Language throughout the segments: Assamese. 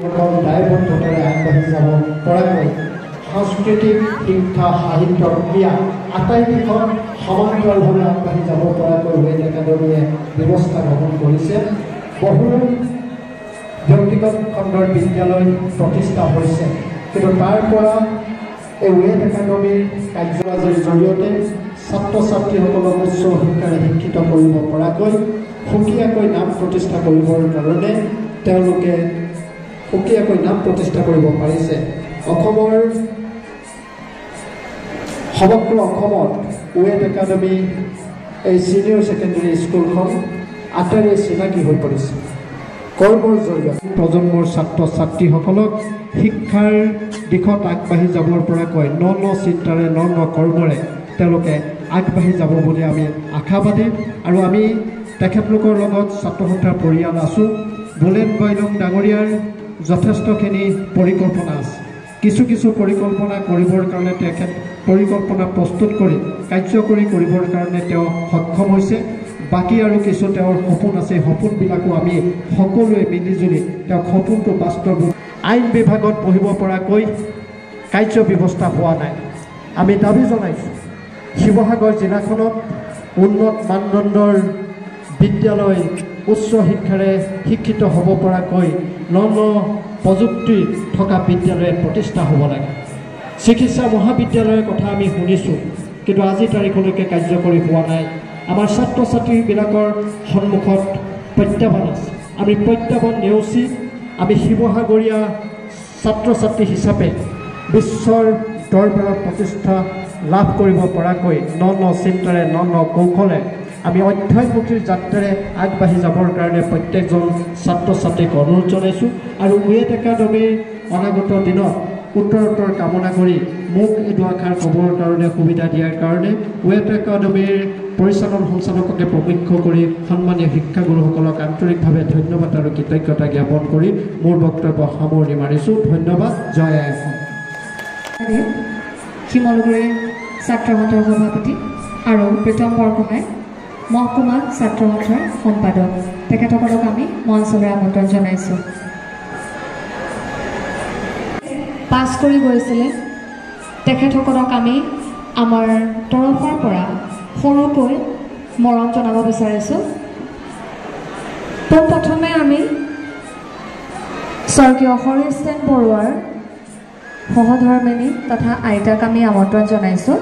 দায়বদ্ধতাৰে আগবাঢ়ি যাব পৰাকৈ সাংস্কৃতিক শিক্ষা সাহিত্য ক্ৰীড়া আটাইকেইখন সমান্তৰালভাৱে আগবাঢ়ি যাব পৰাকৈ ৱেট একাডেমীয়ে ব্যৱস্থা গ্ৰহণ কৰিছে। বহু ব্যক্তিগত খণ্ডৰ বিদ্যালয় প্ৰতিষ্ঠা হৈছে। কিন্তু তাৰ পৰা এই ৱেট একাডেমীৰ কাৰ্যৰাজিৰ জৰিয়তে ছাত্ৰ ছাত্ৰীসকলক উচ্চ শিক্ষাৰে শিক্ষিত কৰিব পৰাকৈ সুকীয়াকৈ নাম প্ৰতিষ্ঠা কৰিবৰ কাৰণে তেওঁলোকে সুকীয়াকৈ নাম প্ৰতিষ্ঠা কৰিব পাৰিছে অসমৰ সমগ্ৰ অসমত ৱেব একাডেমী এই ছিনিয়ৰ ছেকেণ্ডেৰী স্কুলখন আটাইৰে চিনাকি হৈ পৰিছে কৰ্মৰ জৰিয়তে প্ৰজন্মৰ ছাত্ৰ ছাত্ৰীসকলক শিক্ষাৰ দিশত আগবাঢ়ি যাবৰ পৰাকৈ ন ন চিন্তাৰে ন ন কৰ্মৰে তেওঁলোকে আগবাঢ়ি যাব বুলি আমি আশাবাদী আৰু আমি তেখেতলোকৰ লগত ছাত্ৰ সন্থাৰ পৰিয়াল আছোঁ বুলেন বৈলং ডাঙৰীয়াৰ যথেষ্টখিনি পৰিকল্পনা আছে। কিছু কিছু পৰিকল্পনা কৰিবৰ কাৰণে তেখেত পৰিকল্পনা প্ৰস্তুত কৰি কাৰ্যকৰী কৰিবৰ কাৰণে তেওঁ সক্ষম হৈছে। বাকী আৰু কিছু তেওঁৰ সপোন আছে সপোনবিলাকো আমি সকলোৱে মিলিজুলি তেওঁক সপোনটো বাস্তৱ আইন বিভাগত পঢ়িব পৰাকৈ কাৰ্য ব্যৱস্থা হোৱা নাই। আমি দাবী জনাইছোঁ শিৱসাগৰ জিলাখনত উন্নত মানদণ্ডৰ বিদ্যালয় উচ্চ শিক্ষাৰে শিক্ষিত হ'ব পৰাকৈ ন ন প্ৰযুক্তি থকা বিদ্যালয় প্ৰতিষ্ঠা হ'ব লাগে। চিকিৎসা মহাবিদ্যালয়ৰ কথা আমি শুনিছোঁ কিন্তু আজি তাৰিখলৈকে কাৰ্যকৰী হোৱা নাই। আমাৰ ছাত্ৰ ছাত্ৰীবিলাকৰ সন্মুখত প্ৰত্যাহ্বান আছে। আমি প্ৰত্যাহ্বান নেওচি আমি শিৱসাগৰীয়া ছাত্ৰ ছাত্ৰী হিচাপে বিশ্বৰ দৰবাৰত প্ৰতিষ্ঠা লাভ কৰিব পৰাকৈ ন ন চিন্তাৰে ন ন কৌশলে আমি অধ্যয়নমুখীৰ যাত্ৰাৰে আগবাঢ়ি যাবৰ কাৰণে প্ৰত্যেকজন ছাত্ৰ ছাত্ৰীক অনুৰোধ জনাইছোঁ। আৰু ৱেট একাডেমীৰ অনাগত দিনত উত্তৰোত্তৰ কামনা কৰি মোক এই দুআষাৰ ক'বৰ কাৰণে সুবিধা দিয়াৰ কাৰণে ৱেট একাডেমীৰ পৰিচালন সঞ্চালককে প্ৰমুখ্য কৰি সন্মানীয় শিক্ষাগুৰুসকলক আন্তৰিকভাৱে ধন্যবাদ আৰু কৃতজ্ঞতা জ্ঞাপন কৰি মোৰ বক্তব্য সামৰণি মাৰিছোঁ। ধন্যবাদ। জয় আই অসম শিমলুগুৰিৰ ছাত্ৰ সন্থাৰ সভাপতি আৰু প্ৰীতম বৰগোহাঁই মহকুমা ছাত্ৰ সন্থাৰ সম্পাদক। তেখেতসকলক আমি মঞ্চলৈ আমন্ত্ৰণ জনাইছোঁ। পাছ কৰি গৈছিলে। তেখেতসকলক আমি আমাৰ তৰফৰ পৰা সৰুকৈ মৰম জনাব বিচাৰিছোঁ। পোনপ্ৰথমে আমি স্বৰ্গীয় হৰিষ্টেন বৰুৱাৰ সহধৰ্মিনী তথা আইতাক আমি আমন্ত্ৰণ জনাইছোঁ।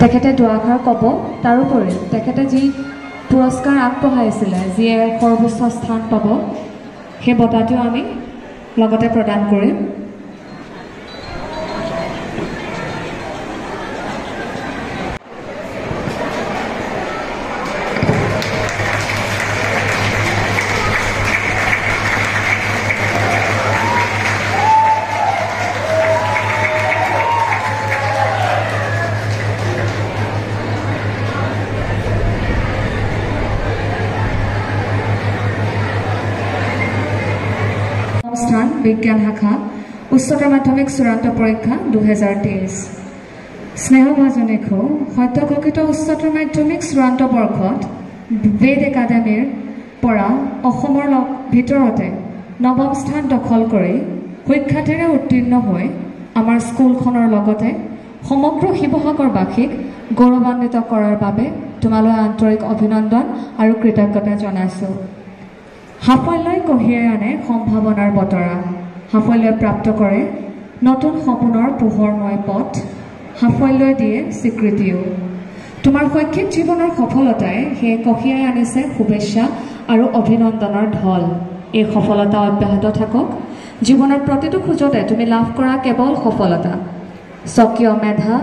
তেখেতে দুআষাৰ ক'ব তাৰোপৰি তেখেতে যি পুৰস্কাৰ আগবঢ়াইছিলে যিয়ে সৰ্বোচ্চ স্থান পাব সেই বঁটাটো আমি লগতে প্ৰদান কৰিম। বিজ্ঞান শাখা উচ্চতৰ মাধ্যমিক চূড়ান্ত পৰীক্ষা দুহেজাৰ তেইছ। স্নেহভাজনে সদ্য ঘোষিত উচ্চতৰ মাধ্যমিক চূড়ান্ত বৰ্ষত বেদ একাডেমীৰ পৰা অসমৰ লগ ভিতৰতে নৱম স্থান দখল কৰি সুখ্যাতিৰে উত্তীৰ্ণ হৈ আমাৰ স্কুলখনৰ লগতে সমগ্ৰ শিৱসাগৰবাসীক গৌৰৱান্বিত কৰাৰ বাবে তোমালৈ আন্তৰিক অভিনন্দন আৰু কৃতজ্ঞতা জনাইছোঁ। সাফল্যই কঢ়িয়াই আনে সম্ভাৱনাৰ বতৰা। সাফল্যই প্ৰাপ্ত কৰে নতুন সপোনৰ পোহৰময় পথ সাফল্যই দিয়ে স্বীকৃতিও। তোমাৰ শৈক্ষিক জীৱনৰ সফলতাই সেয়ে কঢ়িয়াই আনিছে শুভেচ্ছা আৰু অভিনন্দনৰ ঢল। এই সফলতা অব্যাহত থাকক। জীৱনৰ প্ৰতিটো খোজতে তুমি লাভ কৰা কেৱল সফলতা। স্বকীয় মেধা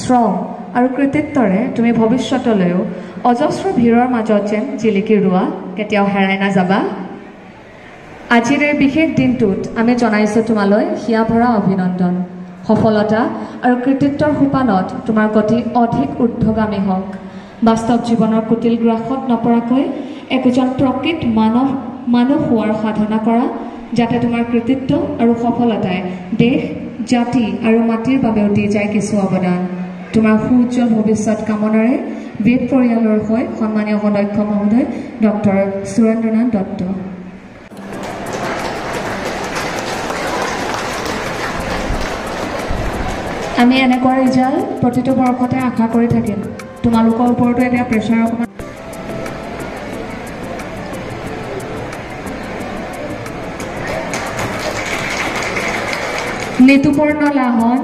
শ্ৰম আৰু কৃতিত্বৰে তুমি ভৱিষ্যতলৈও অজস্ৰ ভিৰৰ মাজত যেন জিলিকি ৰোৱা কেতিয়াও হেৰাই নাযাবা। আজিৰ এই বিশেষ দিনটোত আমি জনাইছোঁ তোমালৈ হিয়া ভৰা অভিনন্দন সফলতা আৰু কৃতিত্বৰ সোপানত তোমাৰ গতি অধিক ঊৰ্ধগামী হওক। বাস্তৱ জীৱনৰ কুটিল গ্ৰাসত নপৰাকৈ একোজন প্ৰকৃত মানৱ মানুহ হোৱাৰ সাধনা কৰা যাতে তোমাৰ কৃতিত্ব আৰু সফলতাই দেশ জাতি আৰু মাটিৰ বাবেও দি যায় কিছু অৱদান। তোমাৰ সুউজ্জ্বল ভৱিষ্যত কামনাৰে বেদ পৰিয়ালৰ হৈ সন্মানীয় উপাধ্যক্ষ মহোদয় ডক্টৰ সুৰেন্দ্ৰনাথ দত্ত। আমি এনেকুৱা ৰিজাল্ট প্ৰতিটো বৰ্ষতে আশা কৰি থাকিম। তোমালোকৰ ওপৰতো এতিয়া প্ৰেছাৰ অকণমান নিতুপৰ্ণ লাহন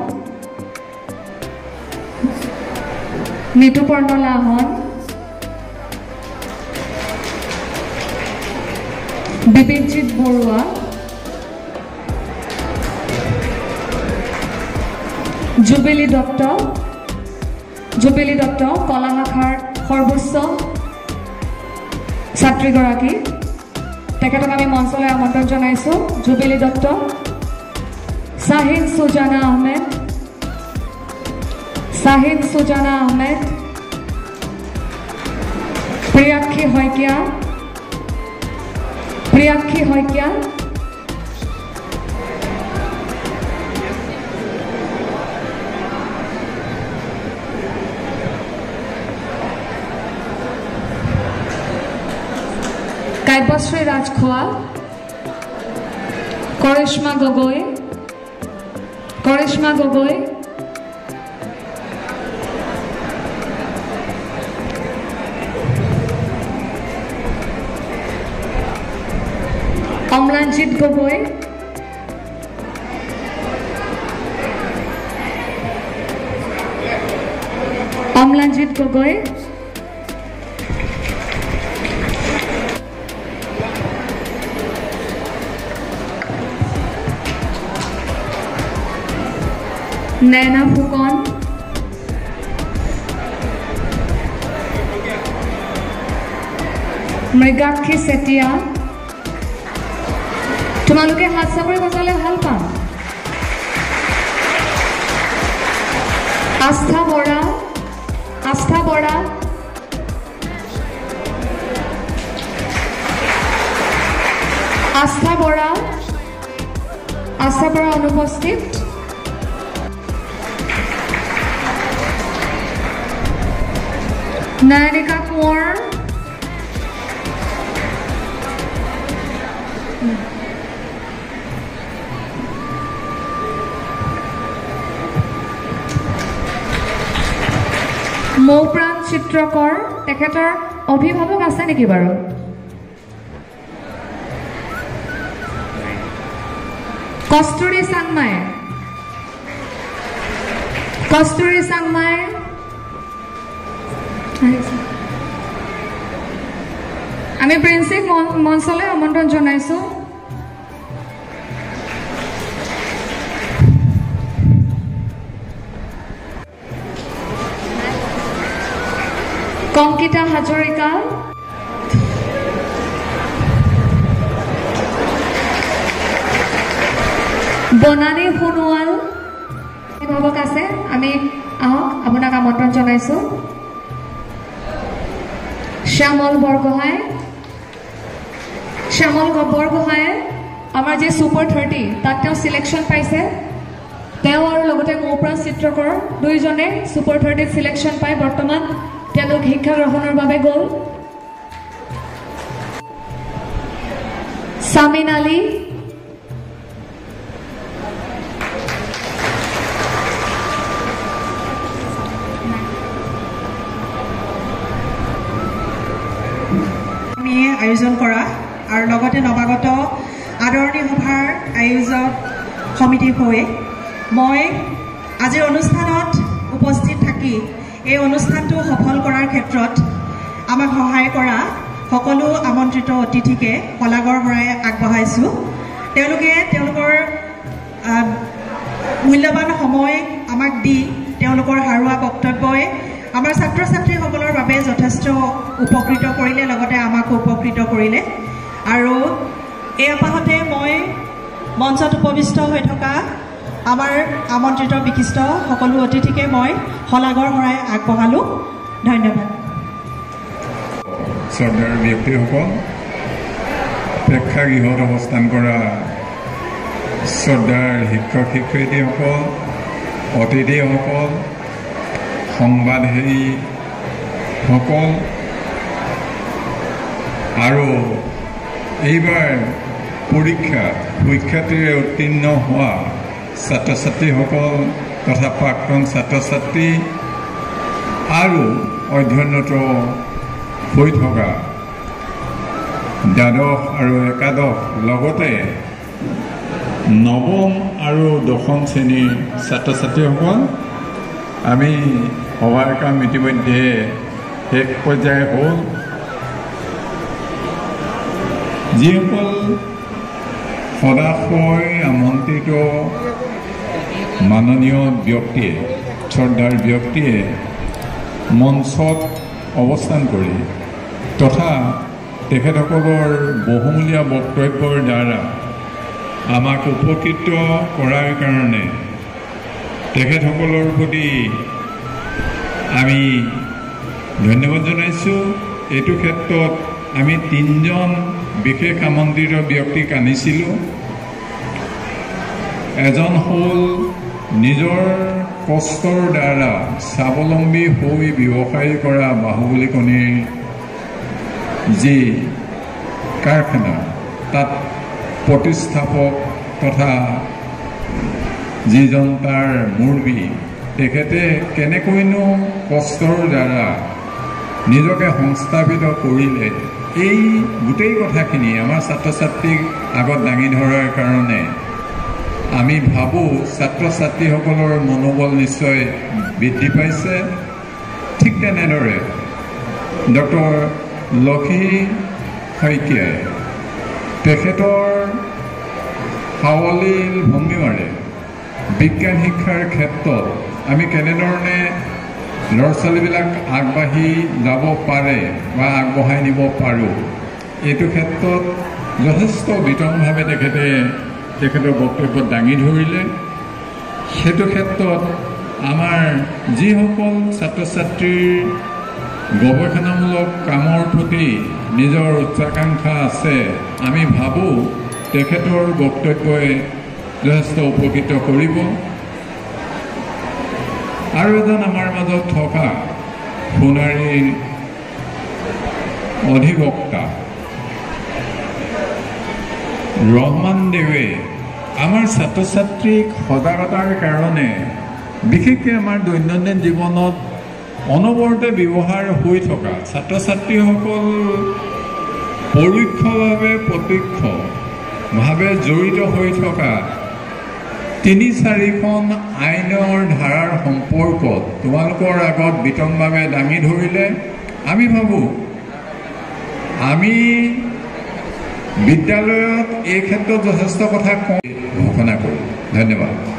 নিতুপৰ্ণ লাহন বিপিনজিৎ বৰুৱা। জুবেলী দত্ত। জুবেলী দত্ত কলা শাখাৰ সৰ্বোচ্চ ছাত্ৰীগৰাকী। তেখেতক আমি মঞ্চলৈ আমন্ত্ৰণ জনাইছোঁ। জুবেলী দত্ত। শাহিন সুজানা আহমেদ। সাহেদ সুজানা আহমেদ। প্রিয়াক্ষী হয়কিয়া প্রিয়াক্ষী হয়কিয়া কাব্যশ্রী রাজখোয়া। করেশমা গগৈ। করেশমা গগৈ। অম্লানজিৎ গগৈ অম্লানজিৎ গগৈ নয়না ফুকন মৃগাক্ষী চেতিয়া তোমালোকে হাত চাপৰি বজালে ভালো পাম। আস্থা বৰা আস্থা বৰা। আস্থা বৰা আস্থা বৰা অনুপস্থিত। নায়নিকা কোঁৱৰ মৌপ্ৰাণ চিত্ৰকৰ তেখেতৰ অভিভাৱক আছে নেকি বাৰু? কস্তুৰী চাংমাই। কস্তুৰী চাংমাই। আমি প্ৰিন্সিক মন- মঞ্চলৈ আমন্ত্ৰণ জনাইছো। কংকিতা হাজৰিকা। বনানী সোণোৱাল। অভিভাৱক আছে আমি আহক আপোনাক আমন্ত্ৰণ জনাইছোঁ। শ্যামল বৰগোহাঁই। শ্যামল বৰগোহাঁয়ে আমাৰ যি ছুপাৰ থাৰ্টি তাত তেওঁ চিলেকশ্যন পাইছে। তেওঁ আৰু লগতে মৌপ্ৰা চিত্ৰকৰ দুয়োজনে ছুপাৰ থাৰ্টিত চিলেকশ্যন পাই বৰ্তমান তেওঁলোক শিক্ষা গ্ৰহণৰ বাবে গ'ল। চামিন আলী। আয়োজন কৰা আৰু লগতে নৱাগত আদৰণি সভাৰ আয়োজক সমিতি হৈ মই আজিৰ অনুষ্ঠানত উপস্থিত থাকি এই অনুষ্ঠানটো সফল কৰাৰ ক্ষেত্ৰত আমাক সহায় কৰা সকলো আমন্ত্ৰিত অতিথিকে শলাগৰ শৰাই আগবঢ়াইছোঁ। তেওঁলোকে তেওঁলোকৰ মূল্যৱান সময় আমাক দি তেওঁলোকৰ সাৰুৱা বক্তব্যই আমাৰ ছাত্ৰ ছাত্ৰীসকলৰ বাবে যথেষ্ট উপকৃত কৰিলে লগতে আমাকো উপকৃত কৰিলে। আৰু এই আপাহতে মই মঞ্চত উপবিষ্ট হৈ থকা আমাৰ আমন্ত্ৰিত বিশিষ্ট সকলো অতিথিকে মই শলাগৰ শৰাই আগবঢ়ালোঁ। ধন্যবাদ। শ্ৰদ্ধাৰ ব্যক্তিসকল প্ৰেক্ষাগৃহত অৱস্থান কৰা শ্ৰদ্ধাৰ শিক্ষক শিক্ষয়িত্ৰীসকল অতিথিসকল সংবাদসেৱীসকল আৰু এইবাৰ পৰীক্ষাত সুখ্যাতিৰে উত্তীৰ্ণ হোৱা ছাত্ৰ ছাত্ৰীসকল তথা প্ৰাক্তন ছাত্ৰ ছাত্ৰী আৰু অধ্যয়নৰত হৈ থকা দ্বাদশ আৰু একাদশ লগতে নৱম আৰু দশম শ্ৰেণীৰ ছাত্ৰ ছাত্ৰীসকল আমি সভাৰ কাম ইতিমধ্যে শেষ পৰ্যায় হ'ল। যিসকল সদাশয় আমন্ত্ৰিত মাননীয় ব্যক্তিয়ে শ্ৰদ্ধাৰ ব্যক্তিয়ে মঞ্চত অৱস্থান কৰি তথা তেখেতসকলৰ বহুমূলীয়া বক্তব্যৰ দ্বাৰা আমাক উপকৃত কৰাৰ কাৰণে তেখেতসকলৰ প্ৰতি আমি ধন্যবাদ জনাইছোঁ। এইটো ক্ষেত্ৰত আমি তিনিজন বিশেষ আমন্ত্ৰিত ব্যক্তিক আনিছিলোঁ। এজন হ'ল নিজৰ কষ্টৰ দ্বাৰা স্বাৱলম্বী হৈ ব্যৱসায় কৰা বাহুবলী কণীৰ যি কাৰখানা তাত প্ৰতিষ্ঠাপক তথা যিজন তাৰ মুৰব্বী তেখেতে কেনেকৈনো কষ্টৰ দ্বাৰা নিজকে সংস্থাপিত কৰিলে এই গোটেই কথাখিনি আমাৰ ছাত্ৰ ছাত্ৰীক আগত দাঙি ধৰাৰ কাৰণে আমি ভাবোঁ ছাত্ৰ ছাত্ৰীসকলৰ মনোবল নিশ্চয় বৃদ্ধি পাইছে। ঠিক তেনেদৰে ডক্টৰ লক্ষী শইকীয়াই তেখেতৰ সাৱলীল ভংগীমাৰে বিজ্ঞান শিক্ষাৰ ক্ষেত্ৰত আমি কেনেধৰণে ল'ৰা ছোৱালীবিলাক আগবাঢ়ি যাব পাৰে বা আগবঢ়াই নিব পাৰোঁ এইটো ক্ষেত্ৰত যথেষ্ট বিতংভাৱে তেখেতে তেখেতৰ বক্তব্যত দাঙি ধৰিলে। সেইটো ক্ষেত্ৰত আমাৰ যিসকল ছাত্ৰ ছাত্ৰীৰ গৱেষণামূলক কামৰ প্ৰতি নিজৰ উচ্চাকাংক্ষা আছে আমি ভাবোঁ তেখেতৰ বক্তব্যই যথেষ্ট উপকৃত কৰিব। আৰু এজন আমাৰ মাজত থকা সোণাৰীৰ অধিবক্তা। ৰহমান দেৱে আমাৰ ছাত্ৰ ছাত্ৰীক সজাগতাৰ কাৰণে বিশেষকৈ আমাৰ দৈনন্দিন জীৱনত অনবৰতে ব্যৱহাৰ হৈ থকা ছাত্ৰ ছাত্ৰীসকল পৰোক্ষভাৱে প্ৰত্যক্ষভাৱে জড়িত হৈ থকা তিনি চাৰিখন আইনৰ ধাৰাৰ সম্পৰ্কত তোমালোকৰ আগত বিতংভাৱে দাঙি ধৰিলে আমি ভাবোঁ আমি বিদ্যালয়ত এই ক্ষেত্ৰত যথেষ্ট কথা কওঁ। ঘোষণা কৰোঁ। ধন্যবাদ।